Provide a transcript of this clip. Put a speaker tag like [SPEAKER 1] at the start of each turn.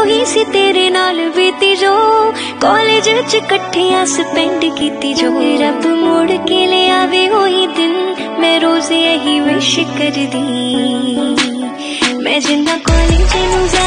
[SPEAKER 1] ਉਹੀ ਸੀ ਤੇਰੇ ਨਾਲ ਬੀਤੀ ਜੋ ਕਾਲਜ ਚ ਇਕੱਠਿਆਂ ਸਪੈਂਡ ਕੀਤੀ ਜੋ ਰੱਬ ਮੋੜ ਕੇ ਲਿਆਵੇ ਉਹੀ ਦਿਨ ਮੈਂ ਰੋਜ਼ ਇਹੀ ਵਿਸ਼ ਕਰਦੀ ਮੈਂ ਜਿੰਨਾ ਕਾਲਜ ਨੂੰ ਜ਼ਿਆਦਾ ਮਿਸ